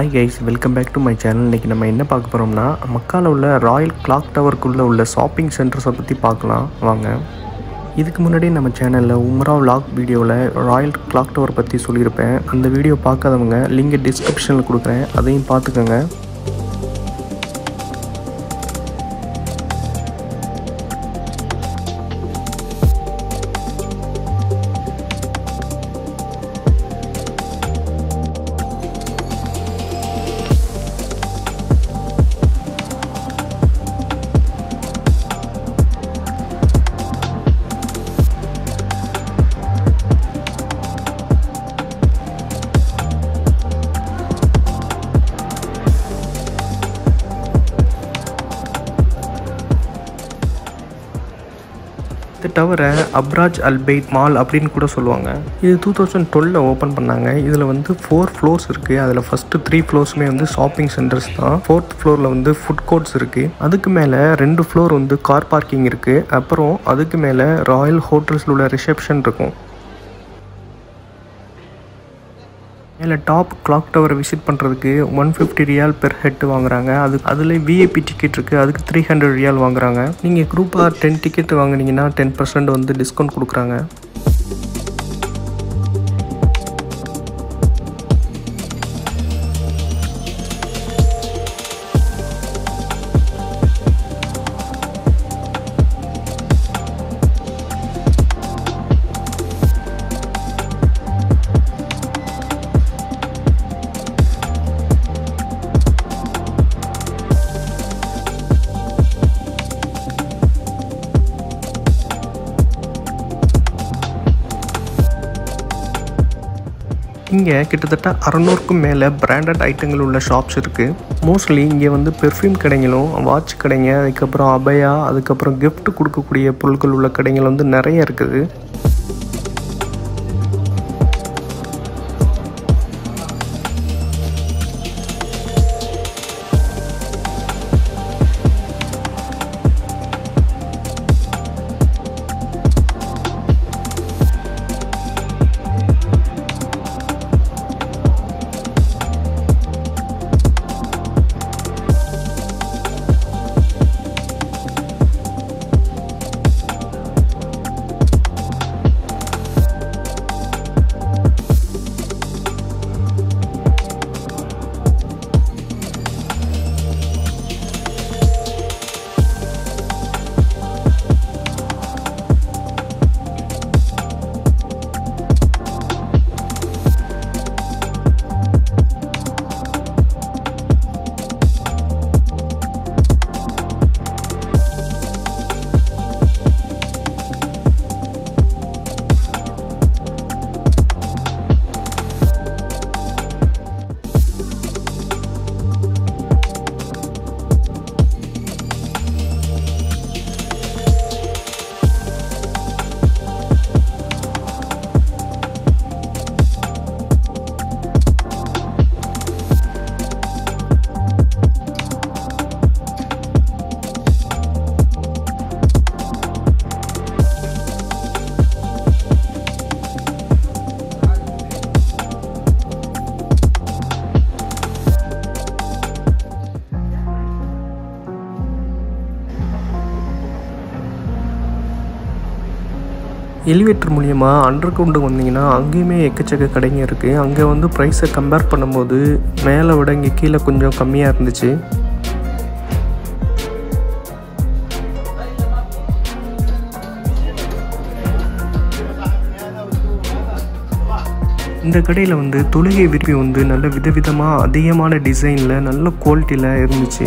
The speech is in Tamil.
Hi guys welcome back to my channel இன்றைக்கி நம்ம என்ன பார்க்க போகிறோம்னா மக்கால உள்ள ராயல் கிளாக் டவருக்குள்ளே உள்ள ஷாப்பிங் சென்டர்ஸை பற்றி பார்க்கலாம். வாங்க. இதுக்கு முன்னாடி நம்ம சேனலில் உம்ரா vlog வீடியோவில் ராயல் கிளாக் டவர் பற்றி சொல்லியிருப்பேன். அந்த வீடியோ பார்க்காதவங்க லிங்கை டிஸ்கிரிப்ஷனில் கொடுக்குறேன். அதையும் பார்த்துக்கோங்க. தவிர அப்ராஜ் அல்பைத் மால் அப்படின்னு கூட சொல்லுவாங்க. இது டூ தௌசண்ட் டுவெலில் ஓப்பன் பண்ணாங்க. இதில் வந்து ஃபோர் ஃப்ளோர்ஸ் இருக்குது அதில் ஃபஸ்ட்டு த்ரீ ஃப்ளோர்ஸுமே வந்து ஷாப்பிங் சென்டர்ஸ் தான். ஃபோர்த் ஃப்ளோரில் வந்து ஃபுட் கோர்ட்ஸ் இருக்குது அதுக்கு மேலே ரெண்டு ஃப்ளோர் வந்து கார் பார்க்கிங் இருக்குது அப்புறம் அதுக்கு மேலே ராயல் ஹோட்டல்ஸில் உள்ள ரிசப்ஷன் இருக்கும். மேலே டாப் கிளாக் டவரை விசிட் பண்ணுறதுக்கு one fifty riyal per head வாங்குறாங்க. அது அதில் விஐபி டிக்கெட் இருக்குது அதுக்கு த்ரீ ஹண்ட்ரட் ரியால் வாங்குறாங்க. நீங்கள் குரூப்பாக டென் டிக்கெட் வாங்குனீங்கன்னா டென் பர்சன்ட் வந்து டிஸ்கவுண்ட் கொடுக்குறாங்க. இங்கே கிட்டத்தட்ட அறநூறுக்கும் மேலே பிராண்டட் ஐட்டங்கள் உள்ள ஷாப்ஸ் இருக்குது மோஸ்ட்லி இங்கே வந்து பெர்ஃப்யூம் கடைங்களும் வாட்ச் கடைங்க அதுக்கப்புறம் அபயா அதுக்கப்புறம் கிஃப்ட் கொடுக்கக்கூடிய பொருட்கள் உள்ள கடைகள் வந்து நிறைய இருக்குது. எலிவேட்டர் மூலியமாக அண்டர் கிரவுண்டு வந்தீங்கன்னா அங்கேயுமே எக்கச்சக்க கடைங்க இருக்குது அங்கே வந்து ப்ரைஸை கம்பேர் பண்ணும்போது மேலே விட இங்கே கீழே கொஞ்சம் கம்மியாக இருந்துச்சு. இந்த கடையில் வந்து தொழுகை விரும்பி வந்து நல்ல விதவிதமாக அதிகமான டிசைனில் நல்ல குவாலிட்டியில் இருந்துச்சு.